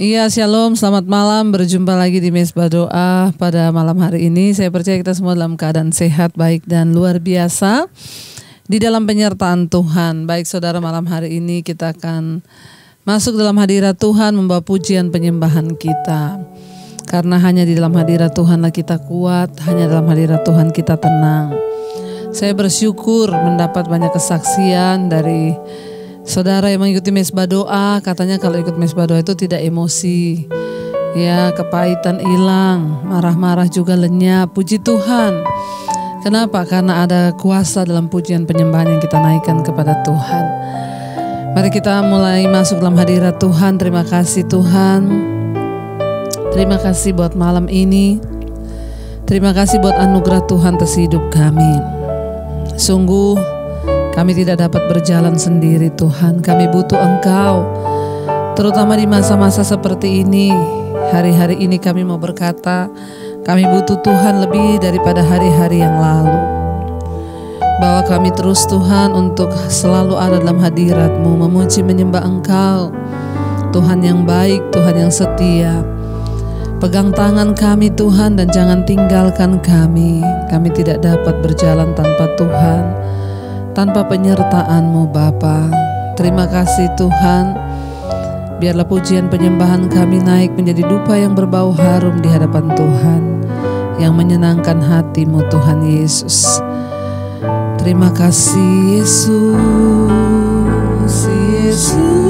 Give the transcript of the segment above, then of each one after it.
Iya, shalom, selamat malam. Berjumpa lagi di Mesbah Doa pada malam hari ini. Saya percaya kita semua dalam keadaan sehat, baik dan luar biasa di dalam penyertaan Tuhan. Baik saudara, malam hari ini kita akan masuk dalam hadirat Tuhan membawa pujian penyembahan kita. Karena hanya di dalam hadirat Tuhanlah kita kuat, hanya dalam hadirat Tuhan kita tenang. Saya bersyukur mendapat banyak kesaksian dari Saudara yang mengikuti mesbah doa, katanya kalau ikut mesbah doa itu tidak emosi. Ya, kepahitan hilang, marah-marah juga lenyap. Puji Tuhan. Kenapa? Karena ada kuasa dalam pujian penyembahan yang kita naikkan kepada Tuhan. Mari kita mulai masuk dalam hadirat Tuhan. Terima kasih Tuhan. Terima kasih buat malam ini. Terima kasih buat anugerah Tuhan atas hidup kami. Sungguh kami tidak dapat berjalan sendiri Tuhan, kami butuh Engkau. Terutama di masa-masa seperti ini, hari-hari ini kami mau berkata, kami butuh Tuhan lebih daripada hari-hari yang lalu. Bawa kami terus Tuhan untuk selalu ada dalam hadirat-Mu, memuji menyembah Engkau. Tuhan yang baik, Tuhan yang setia. Pegang tangan kami Tuhan dan jangan tinggalkan kami. Kami tidak dapat berjalan tanpa Tuhan tanpa penyertaan-Mu Bapa. Terima kasih Tuhan. Biarlah pujian penyembahan kami naik menjadi dupa yang berbau harum di hadapan Tuhan yang menyenangkan hatimu Tuhan Yesus. Terima kasih Yesus, Yesus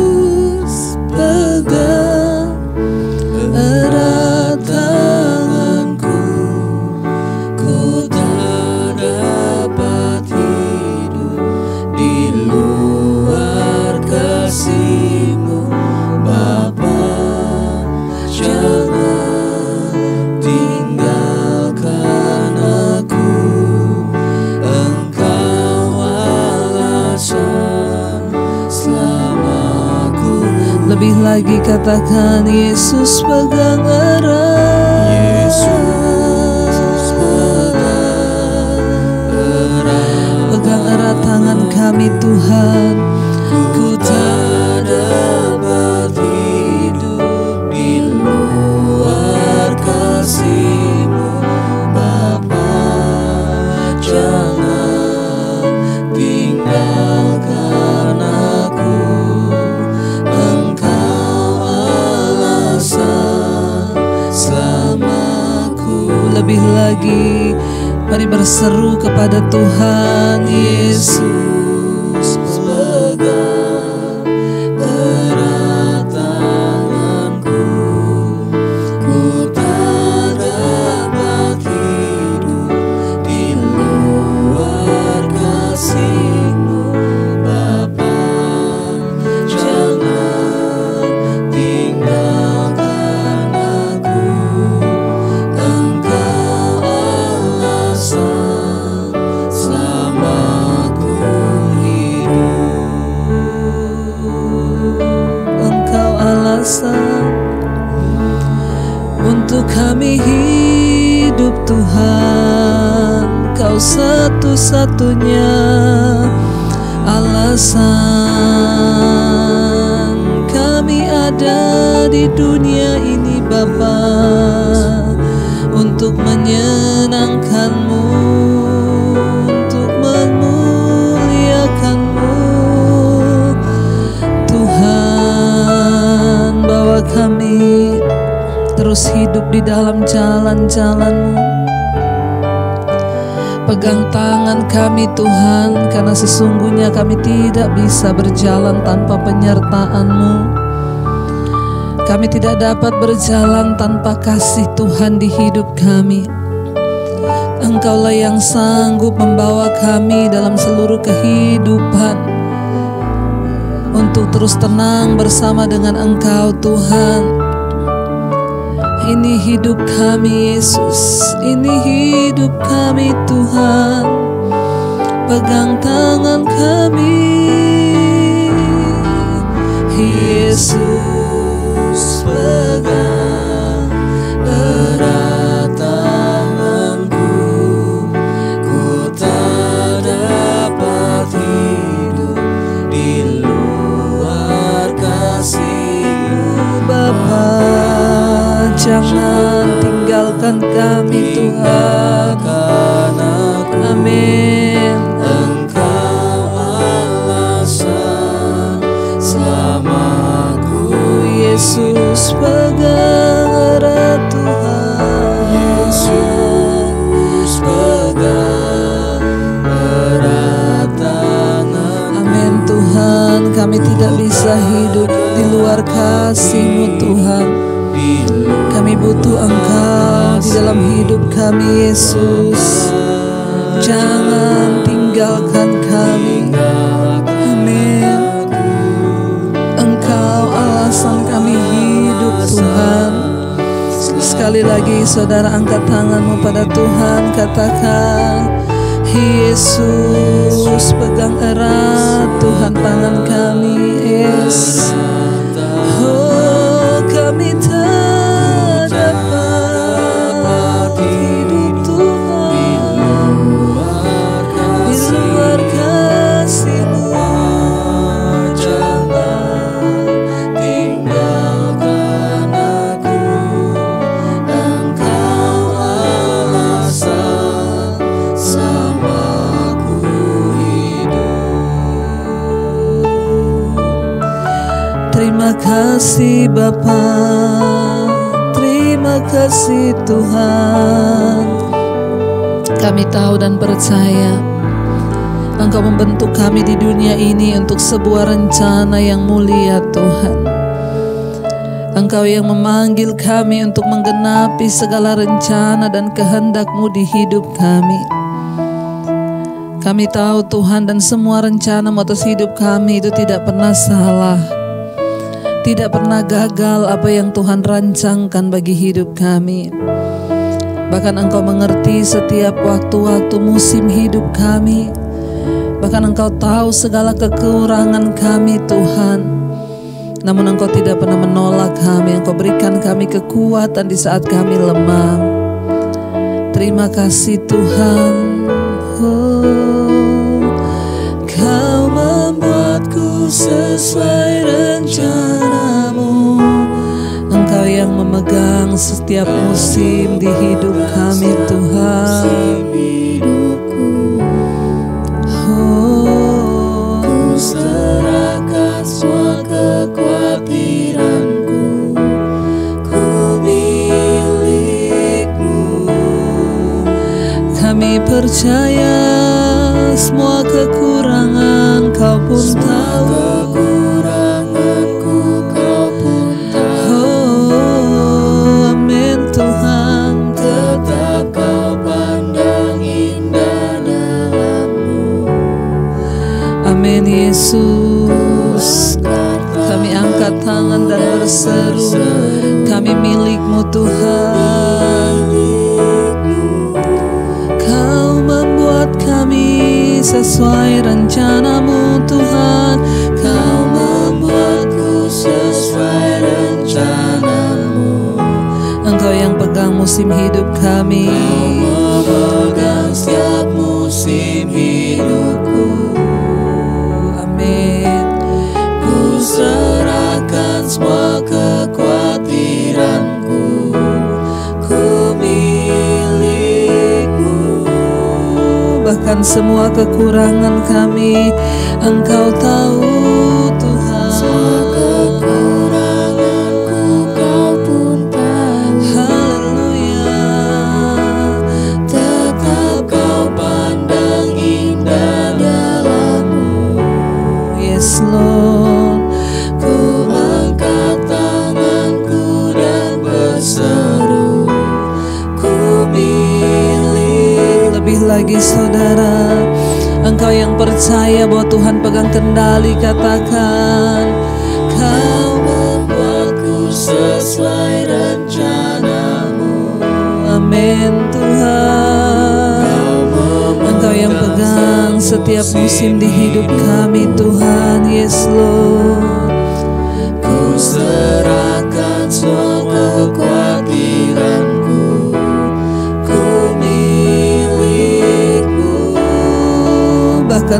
lagi katakan Yesus pegang erat. Yesus pegang erat Pegang erat tangan kami Tuhan. Ku Lagi. Mari berseru kepada Tuhan Yesus Tuhan Karena sesungguhnya kami tidak bisa berjalan tanpa penyertaan-Mu. Kami tidak dapat berjalan tanpa kasih Tuhan di hidup kami. Engkaulah yang sanggup membawa kami dalam seluruh kehidupan. Untuk terus tenang bersama dengan Engkau Tuhan. Ini hidup kami Yesus. Ini hidup kami Tuhan Pegang tangan kami. Yesus pegang erat tanganku. Ku tak dapat hidup di luar kasih-Mu Bapa. Jangan tinggalkan kami Tuhan. Amin Yesus pegang erat Tuhan. Yesus pegang erat tangan Amin. Tuhan kami tidak bisa hidup di luar kasih-Mu Tuhan. Kami butuh Engkau di dalam hidup kami Yesus. Jangan tinggalkan kami Tuhan. Sekali lagi saudara angkat tanganmu pada Tuhan. Katakan Yesus pegang erat Tuhan tangan kami Yes kasih Bapa, terima kasih Tuhan. Kami tahu dan percaya Engkau membentuk kami di dunia ini untuk sebuah rencana yang mulia Tuhan. Engkau yang memanggil kami untuk menggenapi segala rencana dan kehendak-Mu di hidup kami. Kami tahu Tuhan dan semua rencana atas hidup kami itu tidak pernah salah. Tidak pernah gagal apa yang Tuhan rancangkan bagi hidup kami. Bahkan Engkau mengerti setiap waktu-waktu musim hidup kami. Bahkan Engkau tahu segala kekurangan kami Tuhan. Namun Engkau tidak pernah menolak kami. Engkau berikan kami kekuatan di saat kami lemah. Terima kasih Tuhan. Oh, Kau membuatku sesuai rencanamu. Engkau yang memegang setiap musim di hidup kami Tuhan. Oh, Ku serahkan semua kekhawatiranku Ku milikmu Kami percaya semua kekurangan berseru Kami milikmu Tuhan. Kau membuat kami sesuai rencanamu Tuhan. Kau Membuatku sesuai rencanamu. Engkau yang pegang musim hidup kami. Memegang setiap musim hidupku. Amin. Ku serahkan semua Bahkan semua kekurangan kami. Engkau tahu lagi saudara. Engkau yang percaya bahwa Tuhan pegang kendali Katakan Kau membuatku sesuai rencanamu. Amin Tuhan. Engkau yang pegang setiap musim di hidup kami Tuhan Yes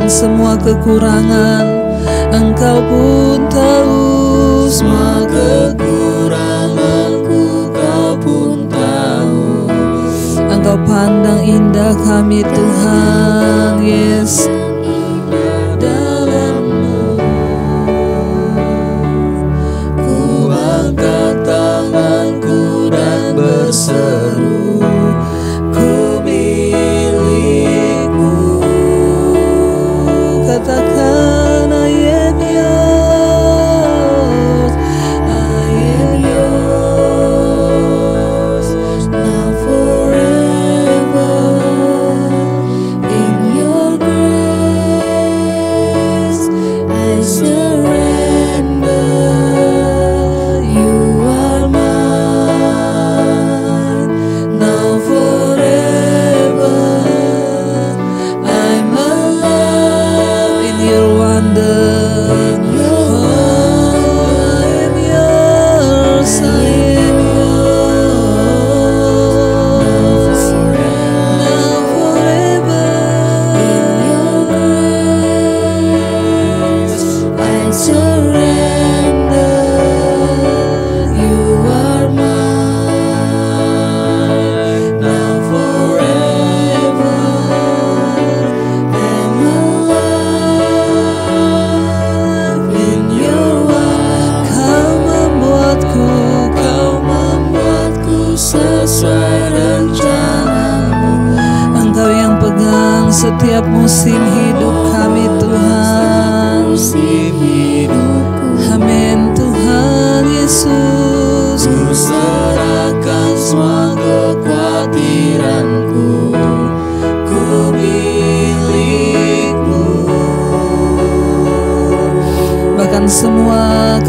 akan semua kekurangan Engkau pun tahu. Semua kekuranganku Kau pun tahu. Engkau pandang indah kami Tuhan Yesus.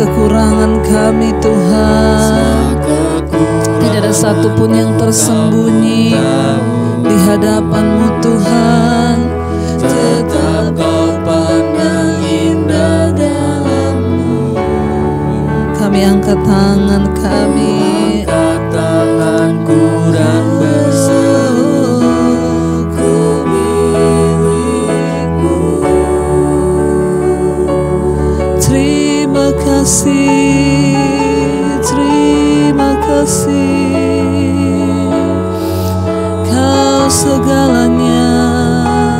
Kekurangan kami Tuhan. Tidak ada satupun yang tersembunyi di hadapanmu Tuhan. Tetap kau pandang indah dalammu. Kami angkat tangan kami kasih, terima kasih. Kau segalanya,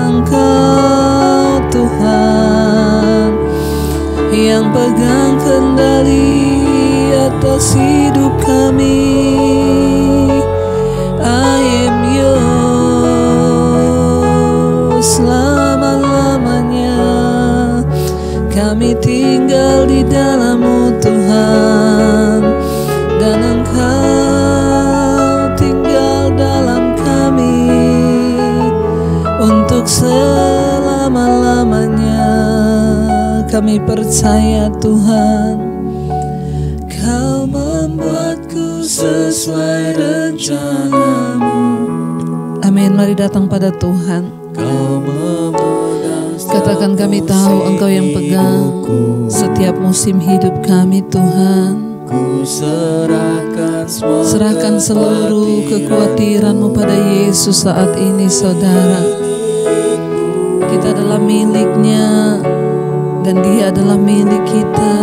Engkau Tuhan Yang pegang kendali atas hidup Kami percaya Tuhan. Kau membuatku Sesuai rencanamu. Amin. Mari datang pada Tuhan. Kau Katakan kami tahu Engkau yang pegang setiap musim hidup kami Tuhan. Ku serahkan Serahkan seluruh kekhawatiranmu pada Yesus saat ini saudara. Kita adalah miliknya Dan dia adalah milik kita.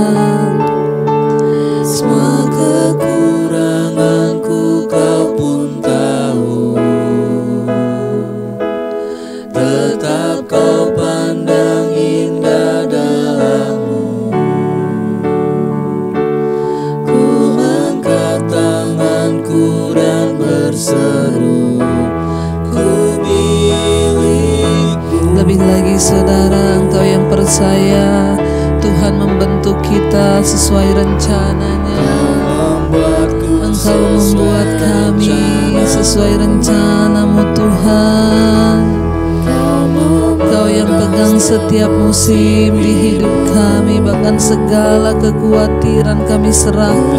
Semua kekuranganku kau pun tahu. Tetap kau pandang indah dalammu. Ku angkat tanganku dan berseru Ku milikmu Lebih lagi saudara percaya Tuhan membentuk kita sesuai rencananya. Engkau membuat kami sesuai rencanamu Tuhan. Kau yang pegang setiap musim di hidup kami Bahkan segala kekhawatiran kami serahkan.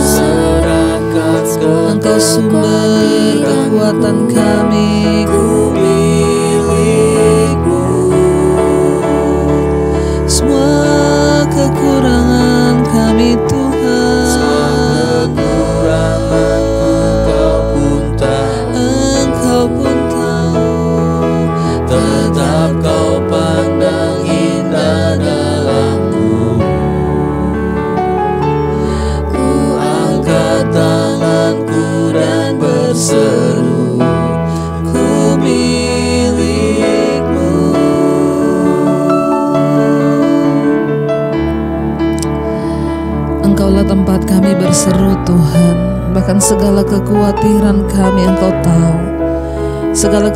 Engkau sumber kekuatan kami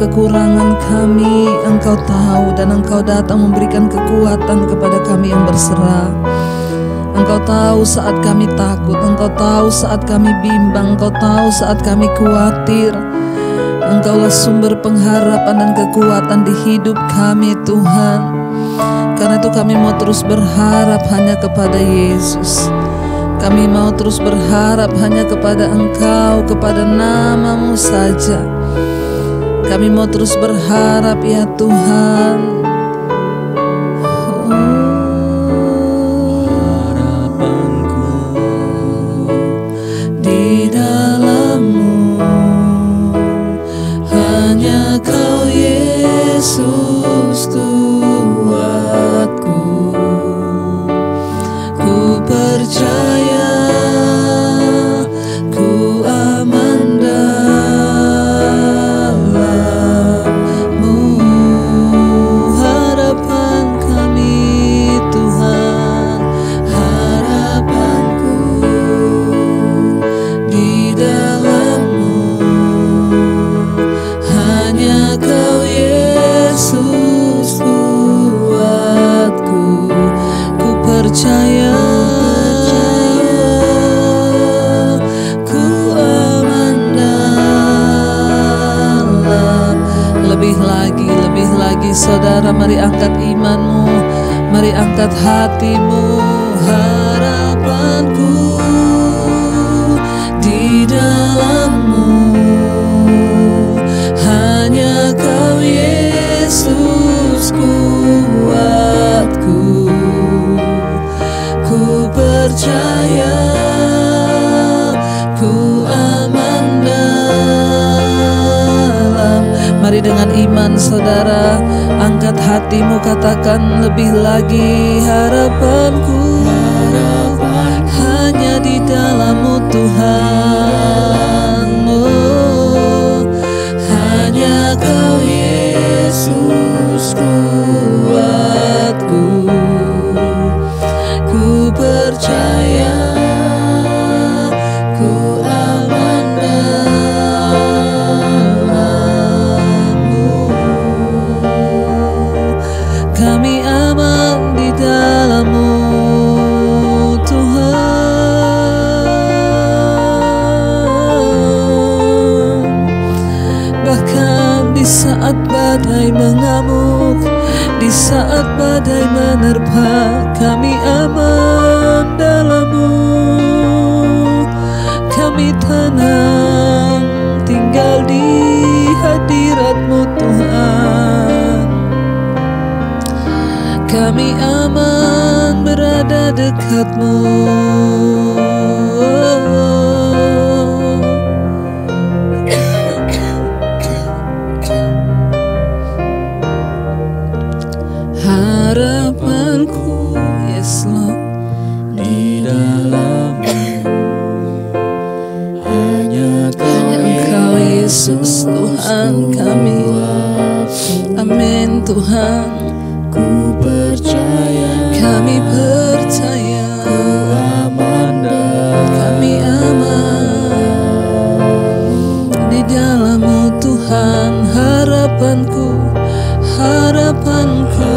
kekurangan kami. Engkau tahu Dan Engkau datang memberikan kekuatan kepada kami yang berserah. Engkau tahu saat kami takut Engkau tahu saat kami bimbang Engkau tahu saat kami khawatir. Engkaulah sumber pengharapan dan kekuatan di hidup kami Tuhan. Karena itu kami mau terus berharap hanya kepada Yesus. Kami mau terus berharap hanya kepada Engkau Kepada namamu saja Kami mau terus berharap ya Tuhan hatimu katakan lebih lagi harapanku hanya di dalammu Tuhan oh, hanya kau Yesus dekatmu Harapanku dalammu Tuhan harapanku Harapanku.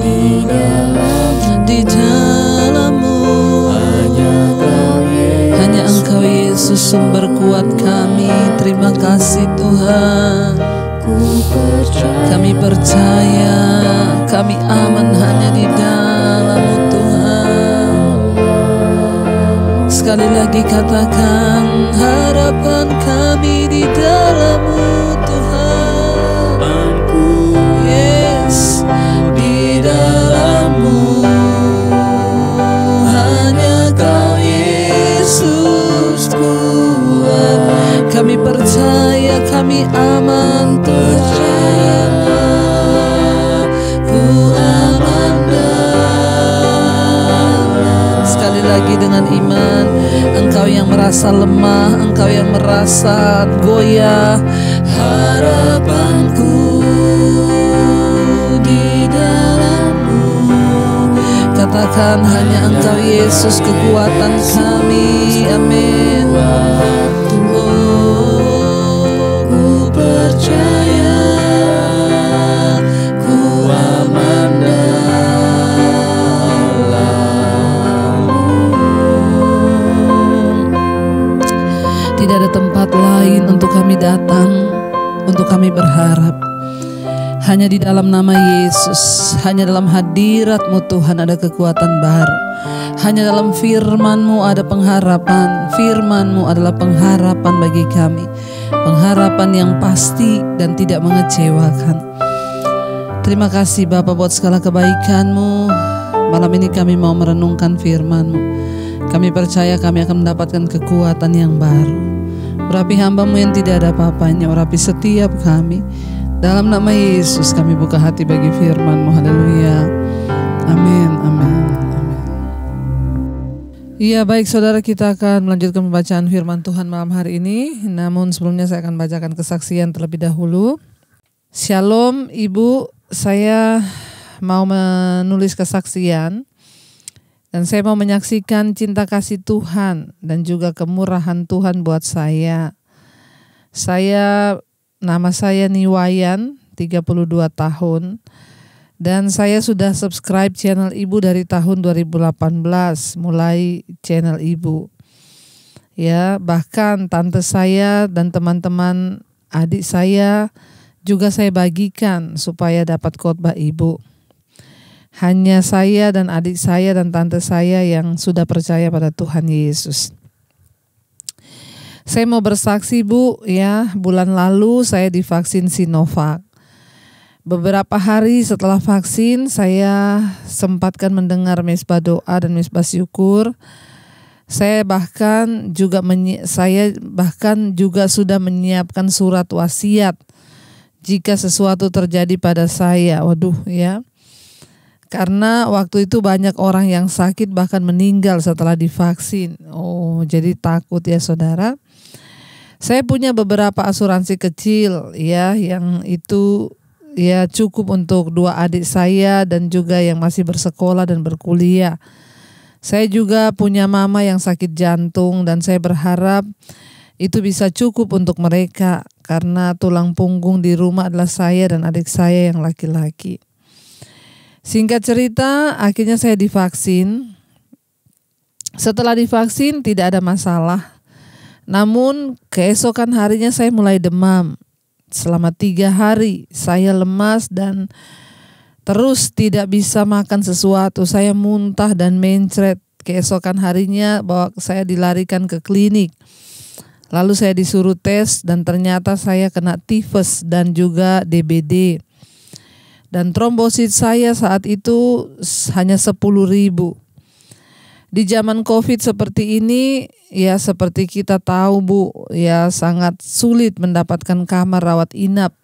Di dalam Di dalammu. hanya kau Yesus. Hanya Engkau Yesus sumber kuat kami. Terima kasih Tuhan. Percaya. Kami percaya Kami aman hanya di dalammu Sekali lagi katakan Harapan kami di dalammu Tuhan. Harapanku Yes Di dalammu. Hanya kau Yesus kuat Kami percaya kami aman Tuhan. Lagi dengan iman Engkau yang merasa lemah Engkau yang merasa goyah Harapanku di dalammu katakan hanya Engkau Yesus kekuatan kami. Amin. Tidak ada tempat lain untuk kami datang, untuk kami berharap. Hanya di dalam nama Yesus, hanya dalam hadiratmu Tuhan ada kekuatan baru. Hanya dalam firmanmu ada pengharapan, firmanmu adalah pengharapan bagi kami. Pengharapan yang pasti dan tidak mengecewakan. Terima kasih Bapak buat segala kebaikanmu. Malam ini kami mau merenungkan firmanmu. Kami percaya kami akan mendapatkan kekuatan yang baru. Urapi hambamu yang tidak ada apa-apanya, urapi setiap kami. Dalam nama Yesus kami buka hati bagi firmanmu. Haleluya. Amin, amin. Iya baik saudara kita akan melanjutkan pembacaan firman Tuhan malam hari ini. Namun sebelumnya saya akan bacakan kesaksian terlebih dahulu. Shalom Ibu, saya mau menulis kesaksian dan saya mau menyaksikan cinta kasih Tuhan dan juga kemurahan Tuhan buat saya. Saya nama saya Niwayan, 32 tahun. Dan saya sudah subscribe channel Ibu dari tahun 2018, mulai channel Ibu. Ya, bahkan tante saya dan teman-teman adik saya juga saya bagikan supaya dapat khotbah Ibu. Hanya saya dan adik saya dan tante saya yang sudah percaya pada Tuhan Yesus. Saya mau bersaksi Bu, ya bulan lalu saya divaksin Sinovac. Beberapa hari setelah vaksin saya sempatkan mendengar mesbah doa dan mesbah syukur. Saya bahkan juga saya bahkan juga sudah menyiapkan surat wasiat jika sesuatu terjadi pada saya. Waduh ya. Karena waktu itu banyak orang yang sakit bahkan meninggal setelah divaksin. Oh, jadi takut ya saudara. Saya punya beberapa asuransi kecil ya yang itu ya cukup untuk dua adik saya dan juga yang masih bersekolah dan berkuliah. Saya juga punya mama yang sakit jantung dan saya berharap itu bisa cukup untuk mereka karena tulang punggung di rumah adalah saya dan adik saya yang laki-laki. Singkat cerita, akhirnya saya divaksin. Setelah divaksin tidak ada masalah. Namun keesokan harinya saya mulai demam. Selama tiga hari saya lemas dan terus tidak bisa makan sesuatu. Saya muntah dan mencret. Keesokan harinya bawa saya dilarikan ke klinik. Lalu saya disuruh tes dan ternyata saya kena tifus dan juga DBD. Dan trombosit saya saat itu hanya 10 ribu. Di zaman COVID seperti ini, ya seperti kita tahu Bu, ya sangat sulit mendapatkan kamar rawat inap.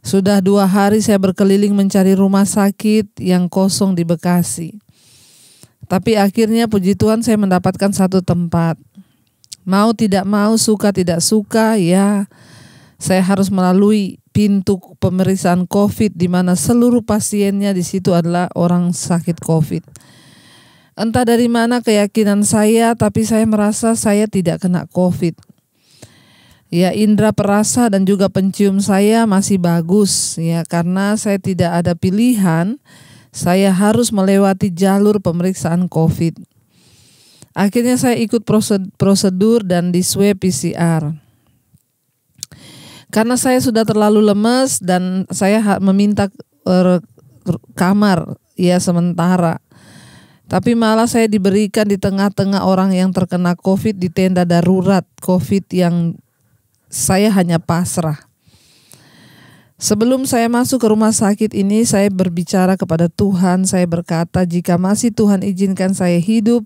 Sudah dua hari saya berkeliling mencari rumah sakit yang kosong di Bekasi. Tapi akhirnya puji Tuhan saya mendapatkan satu tempat. Mau tidak mau, suka tidak suka, ya saya harus melalui pintu pemeriksaan COVID di mana seluruh pasiennya di situ adalah orang sakit COVID. Entah dari mana keyakinan saya, tapi saya merasa saya tidak kena COVID. Ya, indera perasa dan juga pencium saya masih bagus ya karena saya tidak ada pilihan. Saya harus melewati jalur pemeriksaan COVID. Akhirnya saya ikut prosedur dan di PCR. Karena saya sudah terlalu lemas dan saya meminta er, kamar ya sementara tapi malah saya diberikan di tengah-tengah orang yang terkena COVID di tenda darurat COVID yang saya hanya pasrah. Sebelum saya masuk ke rumah sakit ini, saya berbicara kepada Tuhan. Saya berkata, "Jika masih Tuhan izinkan saya hidup,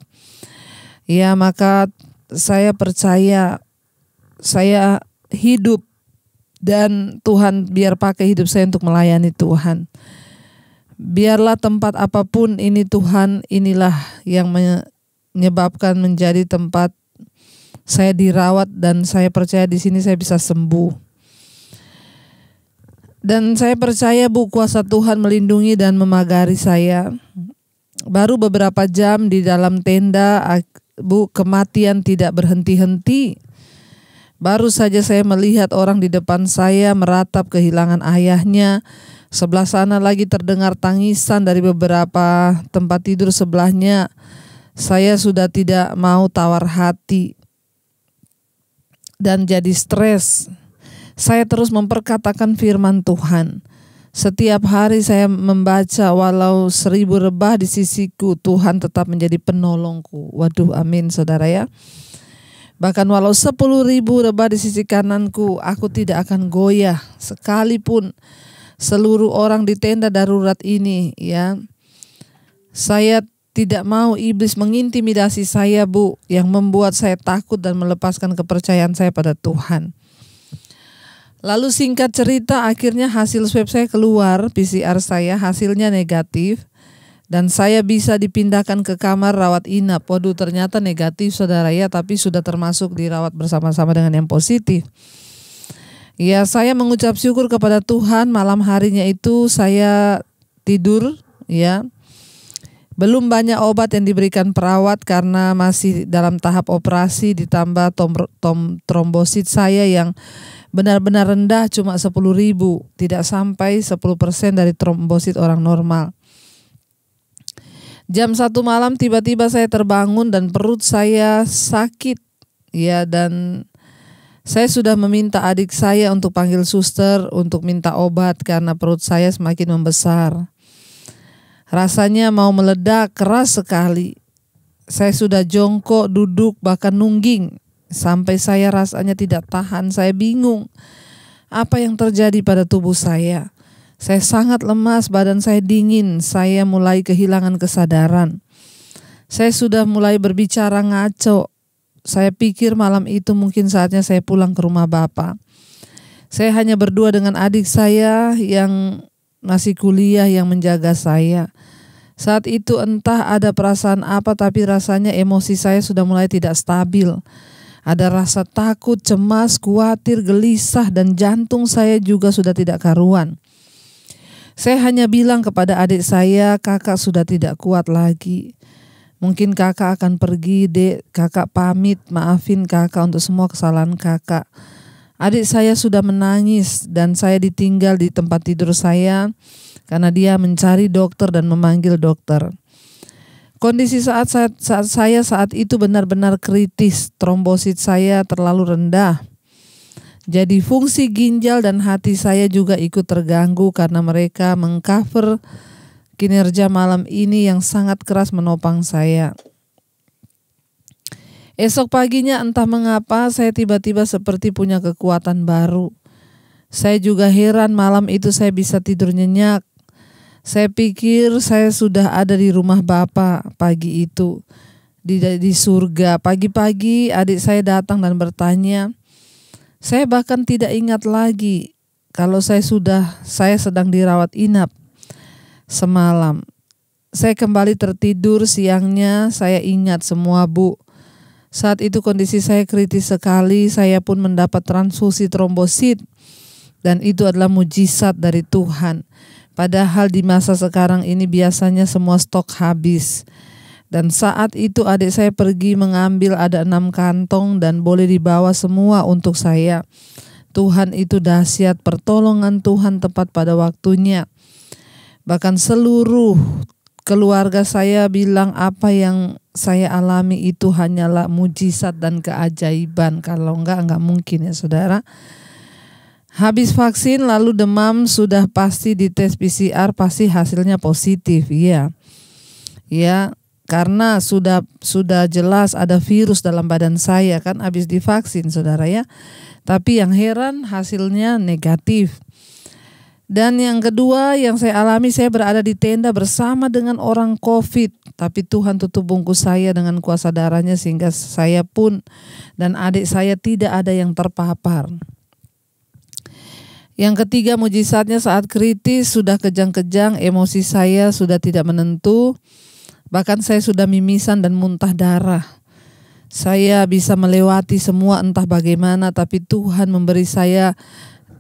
ya maka saya percaya saya hidup dan Tuhan biar pakai hidup saya untuk melayani Tuhan." Biarlah tempat apa pun ini Tuhan inilah yang menyebabkan menjadi tempat saya dirawat dan saya percaya di sini saya bisa sembuh. Dan saya percaya Bu kuasa Tuhan melindungi dan memagari saya. Baru beberapa jam di dalam tenda, Bu, kematian tidak berhenti-henti. Baru saja saya melihat orang di depan saya meratap kehilangan ayahnya. Sebelah sana lagi terdengar tangisan dari beberapa tempat tidur sebelahnya. Saya sudah tidak mau tawar hati dan jadi stres. Saya terus memperkatakan firman Tuhan. Setiap hari saya membaca walau seribu rebah di sisiku, Tuhan tetap menjadi penolongku. Waduh, amin saudara ya. Bahkan walau sepuluh ribu rebah di sisi kananku, aku tidak akan goyah sekalipun seluruh orang di tenda darurat ini ya. Saya tidak mau iblis mengintimidasi saya, Bu, yang membuat saya takut dan melepaskan kepercayaan saya pada Tuhan. Lalu singkat cerita, akhirnya hasil swab saya keluar, PCR saya hasilnya negatif dan saya bisa dipindahkan ke kamar rawat inap. Waduh, ternyata negatif saudara ya, tapi sudah termasuk dirawat bersama-sama dengan yang positif. Ya, saya mengucap syukur kepada Tuhan malam harinya itu saya tidur ya belum banyak obat yang diberikan perawat karena masih dalam tahap operasi ditambah tom, tom, trombosit saya yang benar-benar rendah cuma 10 ribu, tidak sampai 10% dari trombosit orang normal. Jam satu malam tiba-tiba saya terbangun dan perut saya sakit ya dan saya sudah meminta adik saya untuk panggil suster untuk minta obat karena perut saya semakin membesar. Rasanya mau meledak keras sekali. Saya sudah jongkok, duduk, bahkan nungging. Sampai saya rasanya tidak tahan, saya bingung. Apa yang terjadi pada tubuh saya? Saya sangat lemas, badan saya dingin, saya mulai kehilangan kesadaran. Saya sudah mulai berbicara ngaco. Saya pikir malam itu mungkin saatnya saya pulang ke rumah bapak. Saya hanya berdua dengan adik saya yang masih kuliah yang menjaga saya. Saat itu entah ada perasaan apa tapi rasanya emosi saya sudah mulai tidak stabil. Ada rasa takut, cemas, khawatir, gelisah dan jantung saya juga sudah tidak karuan. Saya hanya bilang kepada adik saya, kakak sudah tidak kuat lagi. Mungkin kakak akan pergi, dek. Kakak pamit, maafin kakak untuk semua kesalahan kakak. Adik saya sudah menangis dan saya ditinggal di tempat tidur saya karena dia mencari dokter dan memanggil dokter. Kondisi saat, saat, saat saya saat itu benar-benar kritis, trombosit saya terlalu rendah. Jadi fungsi ginjal dan hati saya juga ikut terganggu karena mereka mengcover kinerja malam ini yang sangat keras menopang saya. Esok paginya entah mengapa saya tiba-tiba seperti punya kekuatan baru. Saya juga heran malam itu saya bisa tidur nyenyak saya pikir saya sudah ada di rumah Bapak pagi itu di di surga. Pagi-pagi adik saya datang dan bertanya. Saya bahkan tidak ingat lagi kalau saya sudah saya sedang dirawat inap semalam. Saya kembali tertidur siangnya, saya ingat semua, Bu. Saat itu kondisi saya kritis sekali, saya pun mendapat transfusi trombosit dan itu adalah mujizat dari Tuhan. Padahal di masa sekarang ini biasanya semua stok habis. Dan saat itu adik saya pergi mengambil ada enam kantong dan boleh dibawa semua untuk saya. Tuhan itu dahsyat, pertolongan Tuhan tepat pada waktunya. Bahkan seluruh keluarga saya bilang apa yang saya alami itu hanyalah mujizat dan keajaiban. Kalau enggak, enggak mungkin ya saudara. Habis vaksin lalu demam sudah pasti di tes PCR pasti hasilnya positif, iya. Ya, karena sudah sudah jelas ada virus dalam badan saya kan habis divaksin Saudara ya. Tapi yang heran hasilnya negatif. Dan yang kedua yang saya alami saya berada di tenda bersama dengan orang COVID. Tapi Tuhan tutup bungkus saya dengan kuasa darahnya sehingga saya pun dan adik saya tidak ada yang terpapar. Yang ketiga mujizatnya saat kritis sudah kejang-kejang, emosi saya sudah tidak menentu, bahkan saya sudah mimisan dan muntah darah. Saya bisa melewati semua entah bagaimana, tapi Tuhan memberi saya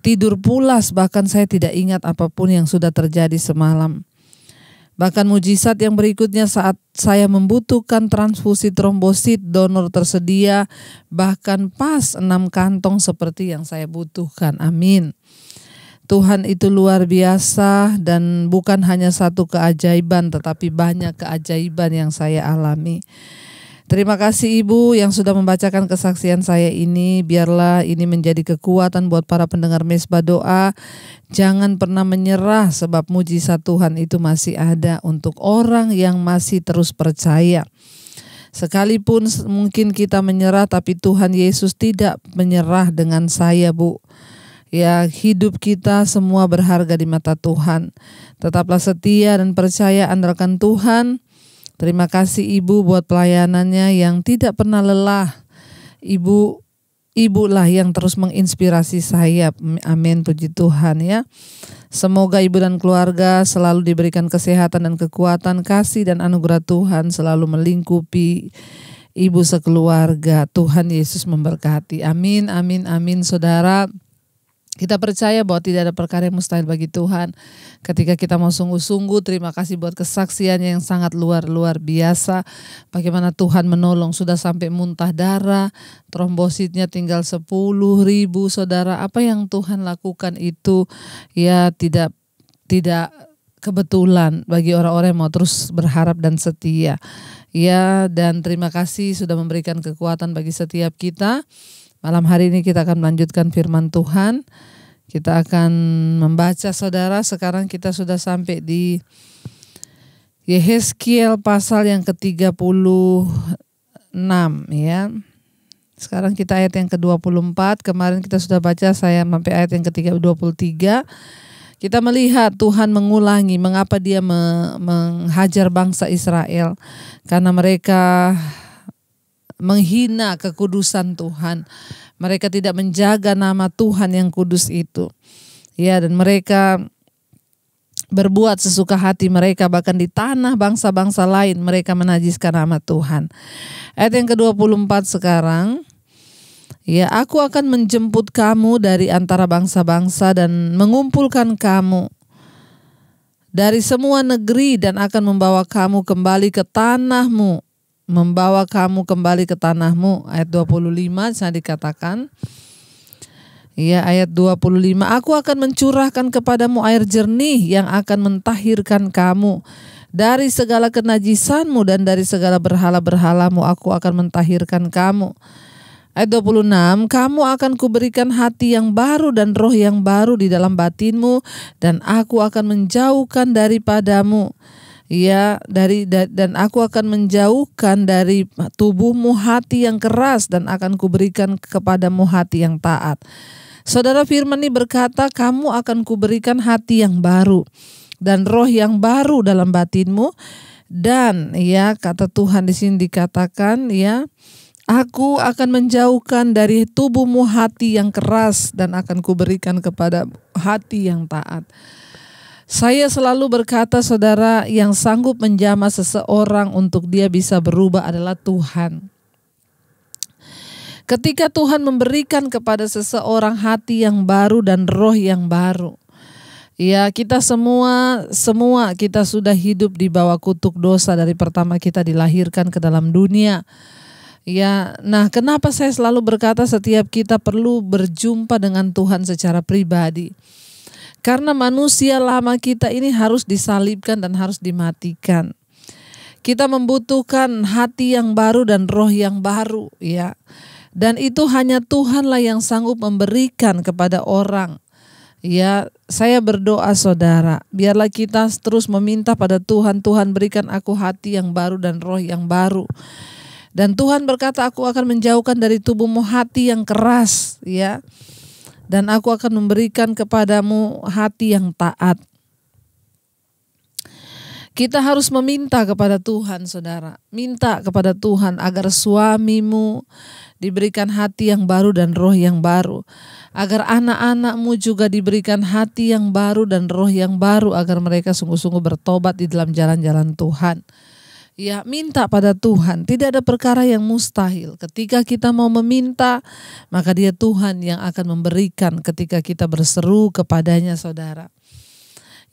tidur pulas, bahkan saya tidak ingat apa pun yang sudah terjadi semalam. Bahkan mujizat yang berikutnya saat saya membutuhkan transfusi trombosit, donor tersedia, bahkan pas enam kantong seperti yang saya butuhkan. Amin. Tuhan itu luar biasa dan bukan hanya satu keajaiban tetapi banyak keajaiban yang saya alami. Terima kasih Ibu yang sudah membacakan kesaksian saya ini. Biarlah ini menjadi kekuatan buat para pendengar mesbah doa. Jangan pernah menyerah sebab mujizat Tuhan itu masih ada untuk orang yang masih terus percaya. Sekalipun mungkin kita menyerah tapi Tuhan Yesus tidak menyerah dengan saya Bu. Ya hidup kita semua berharga di mata Tuhan. Tetaplah setia dan percaya andalkan Tuhan Terima kasih Ibu buat pelayanannya yang tidak pernah lelah. Ibu ibulah yang terus menginspirasi saya. Amin puji Tuhan ya. Semoga ibu dan keluarga selalu diberikan kesehatan dan kekuatan, kasih dan anugerah Tuhan selalu melingkupi ibu sekeluarga. Tuhan Yesus memberkati. Amin, amin, amin saudara. Kita percaya bahwa tidak ada perkara yang mustahil bagi Tuhan. Ketika kita mau sungguh-sungguh, terima kasih buat kesaksiannya yang sangat luar-luar biasa. Bagaimana Tuhan menolong, sudah sampai muntah darah, trombositnya tinggal 10 ribu saudara. Apa yang Tuhan lakukan itu ya tidak tidak kebetulan bagi orang-orang yang mau terus berharap dan setia. Ya, dan terima kasih sudah memberikan kekuatan bagi setiap kita. Malam hari ini kita akan melanjutkan firman Tuhan. Kita akan membaca saudara, sekarang kita sudah sampai di Yehezkiel pasal yang ke-36 ya. Sekarang kita ayat yang ke-24, kemarin kita sudah baca saya sampai ayat yang ke-23. Kita melihat Tuhan mengulangi mengapa dia menghajar bangsa Israel karena mereka menghina kekudusan Tuhan. Mereka tidak menjaga nama Tuhan yang kudus itu. Ya, dan mereka berbuat sesuka hati mereka bahkan di tanah bangsa-bangsa lain mereka menajiskan nama Tuhan. Ayat yang ke-24 sekarang Ya, aku akan menjemput kamu dari antara bangsa-bangsa dan mengumpulkan kamu dari semua negeri dan akan membawa kamu kembali ke tanahmu membawa kamu kembali ke tanahmu ayat 25 saya dikatakan. Ya ayat 25 Aku akan mencurahkan kepadamu air jernih yang akan mentahirkan kamu. Dari segala kenajisanmu dan dari segala berhala-berhalamu aku akan mentahirkan kamu. Ayat 26, kamu akan kuberikan hati yang baru dan roh yang baru di dalam batinmu dan aku akan menjauhkan daripadamu ya dari dan aku akan menjauhkan dari tubuhmu hati yang keras dan akan kuberikan kepadamu hati yang taat. Saudara firman ini berkata, kamu akan kuberikan hati yang baru dan roh yang baru dalam batinmu dan ya kata Tuhan di sini dikatakan ya Aku akan menjauhkan dari tubuhmu hati yang keras dan akan kuberikan kepada hati yang taat. Saya selalu berkata saudara yang sanggup menjamah seseorang untuk dia bisa berubah adalah Tuhan. Ketika Tuhan memberikan kepada seseorang hati yang baru dan roh yang baru. Ya, kita semua semua kita sudah hidup di bawah kutuk dosa dari pertama kita dilahirkan ke dalam dunia. Ya, nah kenapa saya selalu berkata setiap kita perlu berjumpa dengan Tuhan secara pribadi. Karena manusia lama kita ini harus disalibkan dan harus dimatikan. Kita membutuhkan hati yang baru dan roh yang baru ya. Dan itu hanya Tuhanlah yang sanggup memberikan kepada orang. Ya, saya berdoa saudara, biarlah kita terus meminta pada Tuhan, Tuhan berikan aku hati yang baru dan roh yang baru. Dan Tuhan berkata, aku akan menjauhkan dari tubuhmu hati yang keras, ya dan aku akan memberikan kepadamu hati yang taat. Kita harus meminta kepada Tuhan, saudara. Minta kepada Tuhan agar suamimu diberikan hati yang baru dan roh yang baru. Agar anak-anakmu juga diberikan hati yang baru dan roh yang baru. Agar mereka sungguh-sungguh bertobat di dalam jalan-jalan Tuhan. Ya, minta pada Tuhan. Tidak ada perkara yang mustahil. Ketika kita mau meminta, maka Dia Tuhan yang akan memberikan ketika kita berseru kepadanya, saudara.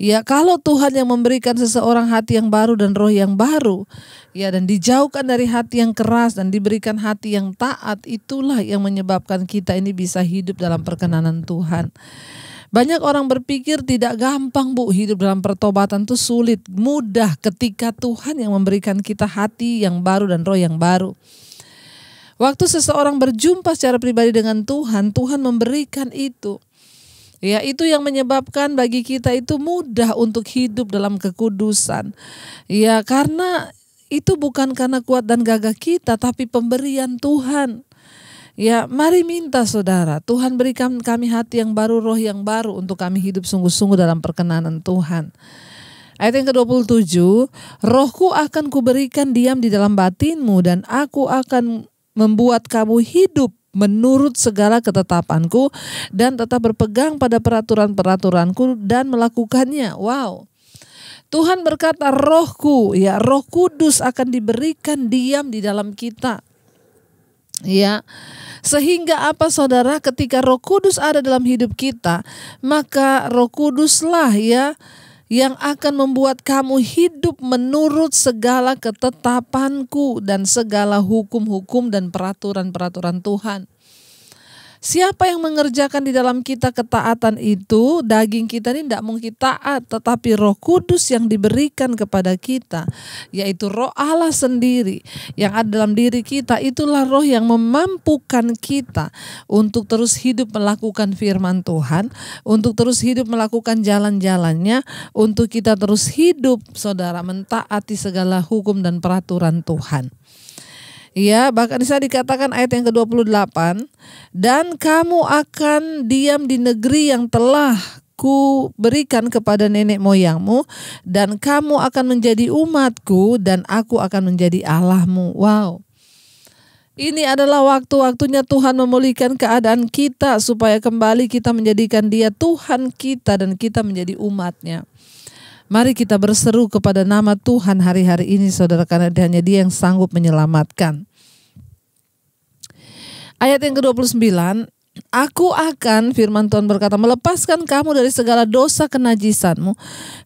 Ya, kalau Tuhan yang memberikan seseorang hati yang baru dan roh yang baru, ya dan dijauhkan dari hati yang keras dan diberikan hati yang taat, itulah yang menyebabkan kita ini bisa hidup dalam perkenanan Tuhan. Banyak orang berpikir tidak gampang Bu hidup dalam pertobatan itu sulit, mudah ketika Tuhan yang memberikan kita hati yang baru dan roh yang baru. Waktu seseorang berjumpa secara pribadi dengan Tuhan, Tuhan memberikan itu. Ya, itu yang menyebabkan bagi kita itu mudah untuk hidup dalam kekudusan. Ya, karena itu bukan karena kuat dan gagah kita, tapi pemberian Tuhan. Ya, mari minta saudara, Tuhan berikan kami hati yang baru, roh yang baru untuk kami hidup sungguh-sungguh dalam perkenanan Tuhan. Ayat yang ke-27, rohku akan kuberikan diam di dalam batinmu dan aku akan membuat kamu hidup menurut segala ketetapanku dan tetap berpegang pada peraturan-peraturanku dan melakukannya. Wow. Tuhan berkata rohku, ya roh kudus akan diberikan diam di dalam kita. Ya, sehingga apa saudara ketika roh kudus ada dalam hidup kita, maka roh kuduslah ya yang akan membuat kamu hidup menurut segala ketetapanku dan segala hukum-hukum dan peraturan-peraturan Tuhan. Siapa yang mengerjakan di dalam kita ketaatan itu, daging kita ini tidak mungkin taat, tetapi roh kudus yang diberikan kepada kita, yaitu roh Allah sendiri yang ada dalam diri kita, itulah roh yang memampukan kita untuk terus hidup melakukan firman Tuhan, untuk terus hidup melakukan jalan-jalannya, untuk kita terus hidup, saudara, mentaati segala hukum dan peraturan Tuhan. Ya, bahkan bisa dikatakan ayat yang ke-28, dan kamu akan diam di negeri yang telah ku berikan kepada nenek moyangmu dan kamu akan menjadi umatku dan aku akan menjadi Allahmu. Wow. Ini adalah waktu-waktunya Tuhan memulihkan keadaan kita supaya kembali kita menjadikan dia Tuhan kita dan kita menjadi umatnya. Mari kita berseru kepada nama Tuhan hari-hari ini saudara karena hanya dia yang sanggup menyelamatkan. Ayat yang ke-29, Aku akan, firman Tuhan berkata, melepaskan kamu dari segala dosa kenajisanmu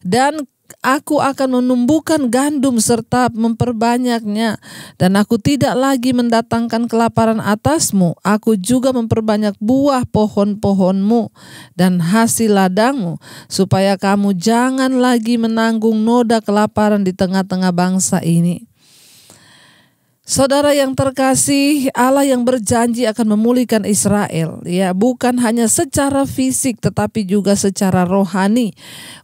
dan aku akan menumbuhkan gandum serta memperbanyaknya. Dan aku tidak lagi mendatangkan kelaparan atasmu. Aku juga memperbanyak buah pohon-pohonmu dan hasil ladangmu supaya kamu jangan lagi menanggung noda kelaparan di tengah-tengah bangsa ini Saudara yang terkasih, Allah yang berjanji akan memulihkan Israel, ya, bukan hanya secara fisik tetapi juga secara rohani.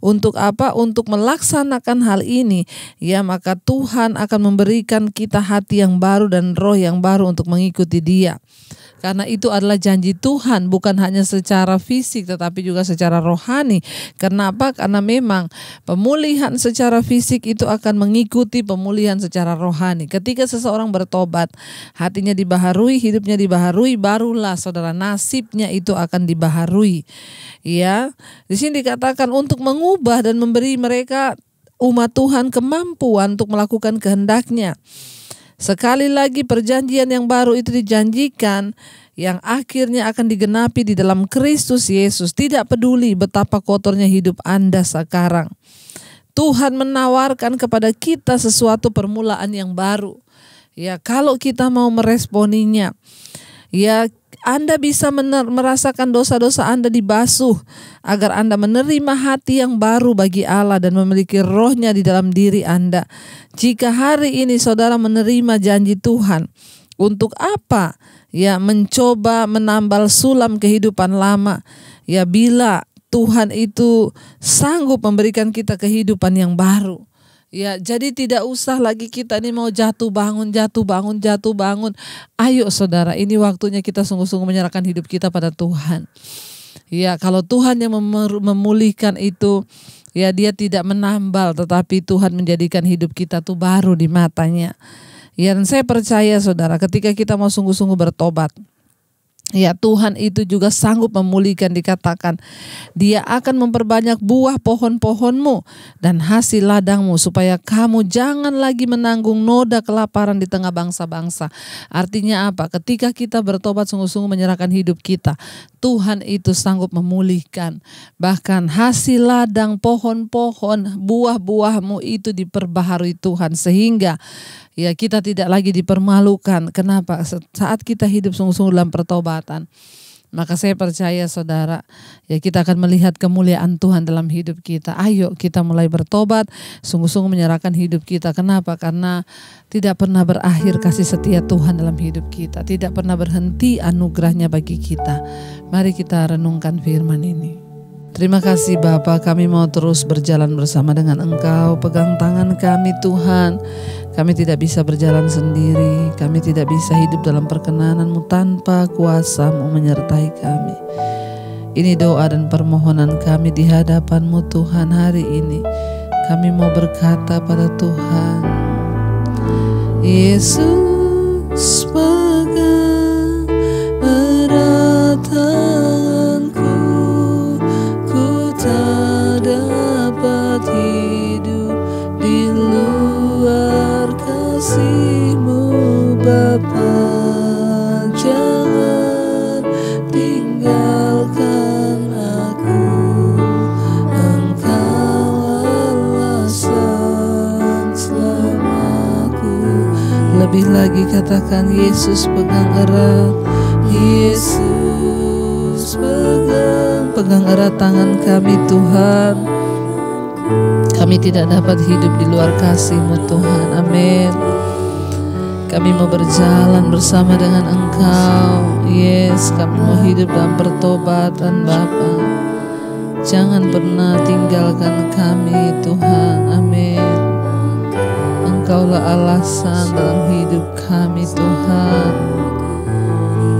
Untuk apa? Untuk melaksanakan hal ini, ya, maka Tuhan akan memberikan kita hati yang baru dan roh yang baru untuk mengikuti Dia. Karena itu adalah janji Tuhan bukan hanya secara fisik tetapi juga secara rohani. Kenapa? Karena memang pemulihan secara fisik itu akan mengikuti pemulihan secara rohani. Ketika seseorang bertobat, hatinya dibaharui, hidupnya dibaharui, barulah saudara nasibnya itu akan dibaharui. Ya, di sini dikatakan untuk mengubah dan memberi mereka umat Tuhan kemampuan untuk melakukan kehendaknya. Sekali lagi perjanjian yang baru itu dijanjikan yang akhirnya akan digenapi di dalam Kristus Yesus. Tidak peduli betapa kotornya hidup Anda sekarang. Tuhan menawarkan kepada kita sesuatu permulaan yang baru. Ya, kalau kita mau meresponinya, ya anda bisa merasakan dosa-dosa Anda dibasuh agar Anda menerima hati yang baru bagi Allah dan memiliki rohnya di dalam diri Anda. Jika hari ini saudara menerima janji Tuhan, untuk apa? Ya mencoba menambal sulam kehidupan lama. Ya bila Tuhan itu sanggup memberikan kita kehidupan yang baru. Ya, jadi tidak usah lagi kita ini mau jatuh bangun, jatuh bangun, jatuh bangun. Ayo saudara, ini waktunya kita sungguh-sungguh menyerahkan hidup kita pada Tuhan. Ya, kalau Tuhan yang memulihkan itu, ya dia tidak menambal, tetapi Tuhan menjadikan hidup kita tuh baru di matanya. Ya, dan saya percaya saudara, ketika kita mau sungguh-sungguh bertobat, Ya Tuhan itu juga sanggup memulihkan dikatakan dia akan memperbanyak buah pohon-pohonmu dan hasil ladangmu supaya kamu jangan lagi menanggung noda kelaparan di tengah bangsa-bangsa. Artinya apa? Ketika kita bertobat sungguh-sungguh menyerahkan hidup kita, Tuhan itu sanggup memulihkan. Bahkan hasil ladang pohon-pohon buah-buahmu itu diperbaharui Tuhan sehingga ya kita tidak lagi dipermalukan. Kenapa? Saat kita hidup sungguh-sungguh dalam pertobatan, maka saya percaya saudara, ya kita akan melihat kemuliaan Tuhan dalam hidup kita. Ayo kita mulai bertobat, sungguh-sungguh menyerahkan hidup kita. Kenapa? Karena tidak pernah berakhir kasih setia Tuhan dalam hidup kita. Tidak pernah berhenti anugerahnya bagi kita. Mari kita renungkan firman ini. Terima kasih Bapa, kami mau terus berjalan bersama dengan Engkau. Pegang tangan kami Tuhan. Kami tidak bisa berjalan sendiri. Kami tidak bisa hidup dalam perkenananmu tanpa kuasamu menyertai kami. Ini doa dan permohonan kami di hadapanmu Tuhan hari ini. Kami mau berkata pada Tuhan, Yesus katakan Yesus pegang erat, Yesus pegang, pegang erat tangan kami Tuhan. Kami tidak dapat hidup di luar kasih-Mu Tuhan. Amin. Kami mau berjalan bersama dengan Engkau. Yes, kami mau hidup dalam pertobatan Bapa. Jangan pernah tinggalkan kami Tuhan. Amin. Engkaulah alasan dalam hidup kami Tuhan.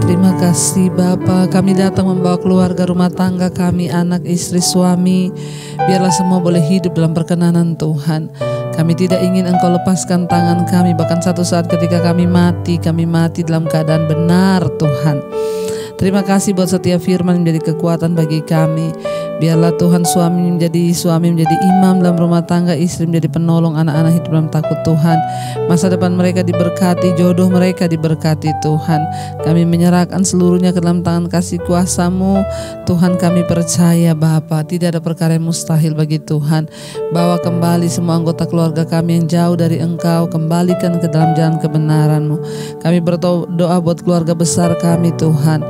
Terima kasih Bapa, kami datang membawa keluarga rumah tangga kami, anak, istri, suami. Biarlah semua boleh hidup dalam perkenanan Tuhan. Kami tidak ingin Engkau lepaskan tangan kami, bahkan satu saat ketika kami mati, kami mati dalam keadaan benar Tuhan. Terima kasih buat setiap firman menjadi kekuatan bagi kami. Biarlah Tuhan suami menjadi suami menjadi imam dalam rumah tangga, istri menjadi penolong anak-anak hidup dalam takut Tuhan. Masa depan mereka diberkati, jodoh mereka diberkati Tuhan. Kami menyerahkan seluruhnya ke dalam tangan kasih kuasamu. Tuhan kami percaya Bapa, tidak ada perkara yang mustahil bagi Tuhan. Bawa kembali semua anggota keluarga kami yang jauh dari Engkau, kembalikan ke dalam jalan kebenaran-Mu. Kami berdoa buat keluarga besar kami Tuhan.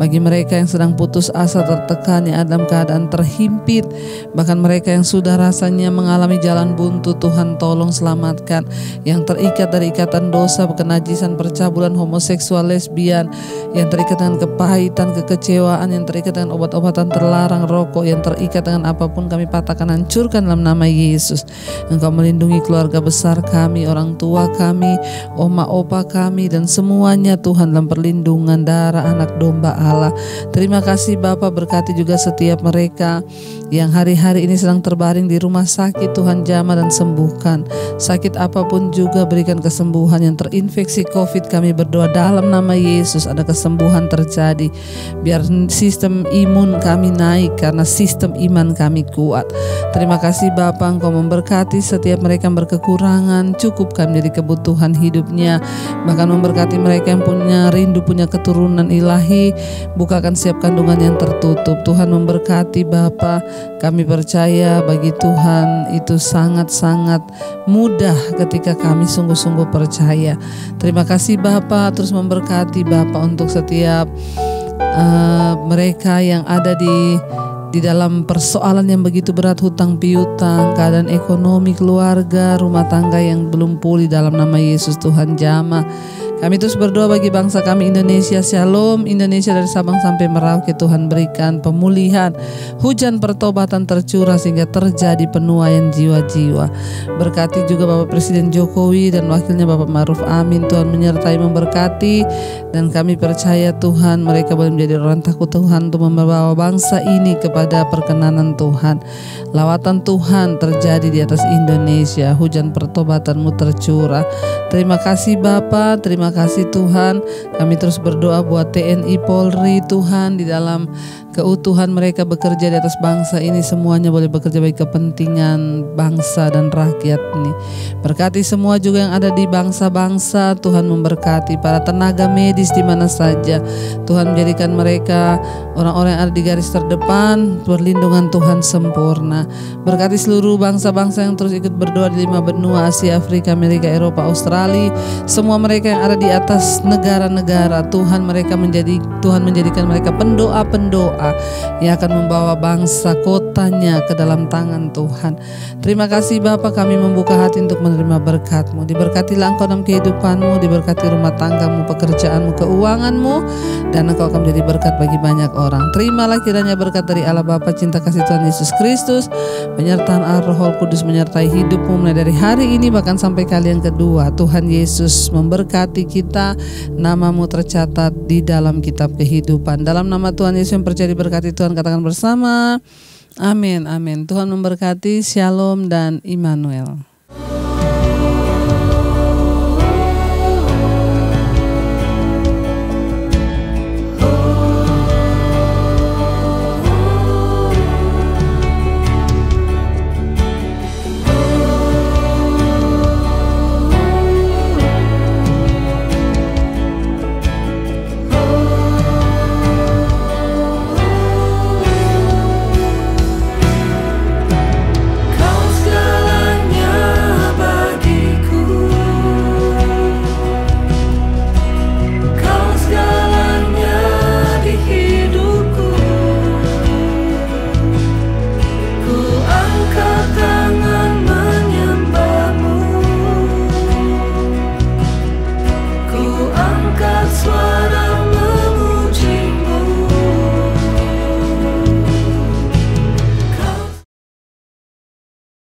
Bagi mereka yang sedang putus asa tertekan yang dalam keadaan terhimpit. Bahkan mereka yang sudah rasanya mengalami jalan buntu Tuhan tolong selamatkan. Yang terikat dari ikatan dosa, kenajisan, percabulan, homoseksual, lesbian. Yang terikat dengan kepahitan, kekecewaan. Yang terikat dengan obat-obatan terlarang, rokok. Yang terikat dengan apa pun kami patahkan hancurkan dalam nama Yesus. Engkau melindungi keluarga besar kami, orang tua kami, oma opa kami Dan semuanya Tuhan dalam perlindungan darah anak domba Allah. Terima kasih Bapak berkati juga setiap mereka yang hari-hari ini sedang terbaring di rumah sakit Tuhan jamah dan sembuhkan. Sakit apa pun juga berikan kesembuhan yang terinfeksi COVID kami berdoa dalam nama Yesus ada kesembuhan terjadi. Biar sistem imun kami naik karena sistem iman kami kuat. Terima kasih Bapak Engkau memberkati setiap mereka yang berkekurangan cukupkan dari kebutuhan hidupnya. Bahkan memberkati mereka yang punya rindu punya keturunan ilahi bukakan siap kandungan yang tertutup. Tuhan memberkati Bapa. Kami percaya bagi Tuhan itu sangat-sangat mudah ketika kami sungguh-sungguh percaya. Terima kasih Bapa terus memberkati Bapa untuk setiap uh, mereka yang ada di di dalam persoalan yang begitu berat hutang piutang, keadaan ekonomi keluarga, rumah tangga yang belum pulih dalam nama Yesus Tuhan jamah. Kami terus berdoa bagi bangsa kami Indonesia. Shalom Indonesia dari Sabang sampai Merauke Tuhan berikan pemulihan. Hujan pertobatan tercurah sehingga terjadi penuaian jiwa-jiwa. Berkati juga Bapak Presiden Jokowi dan wakilnya Bapak Maruf Amin. Tuhan menyertai memberkati dan kami percaya Tuhan mereka boleh menjadi orang takut Tuhan untuk membawa bangsa ini kepada perkenanan Tuhan. Lawatan Tuhan terjadi di atas Indonesia. Hujan pertobatanmu tercurah. Terima kasih Bapak. Terima kasih Tuhan. Kami terus berdoa buat TNI Polri Tuhan di dalam keutuhan mereka bekerja di atas bangsa ini semuanya boleh bekerja bagi kepentingan bangsa dan rakyat ini. Berkati semua juga yang ada di bangsa-bangsa, Tuhan memberkati para tenaga medis di mana saja. Tuhan menjadikan mereka orang-orang yang ada di garis terdepan, perlindungan Tuhan sempurna. Berkati seluruh bangsa-bangsa yang terus ikut berdoa di lima benua Asia, Afrika, Amerika, Eropa, Australia, semua mereka yang ada di atas negara-negara, Tuhan mereka menjadi Tuhan menjadikan mereka pendoa-pendoa doa yang akan membawa bangsa kotanya ke dalam tangan Tuhan. Terima kasih Bapa kami membuka hati untuk menerima berkat-Mu. Diberkatilah Engkau dalam kehidupanmu, diberkati rumah tanggamu, pekerjaanmu, keuanganmu, dan Engkau akan menjadi berkat bagi banyak orang. Terimalah kiranya berkat dari Allah Bapa, cinta kasih Tuhan Yesus Kristus, penyertaan Roh Kudus menyertai hidupmu mulai dari hari ini bahkan sampai kali yang kedua. Tuhan Yesus memberkati kita, namamu tercatat di dalam kitab kehidupan. Dalam nama Tuhan Yesus yang percaya diberkati Tuhan katakan bersama. Amin, amin. Tuhan memberkati, Shalom dan Immanuel.